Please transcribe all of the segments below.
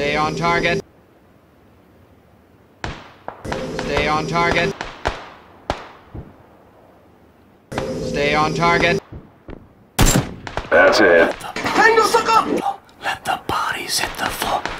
Stay on target. Stay on target. Stay on target. That's it. Hang to suck up! Let the bodies hit the floor.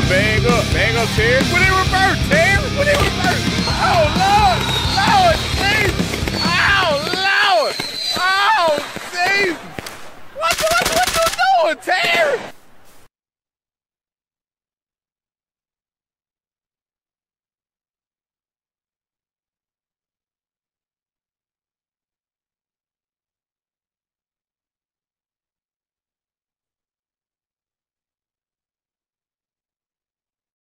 up, bang up, bang up, When they revert,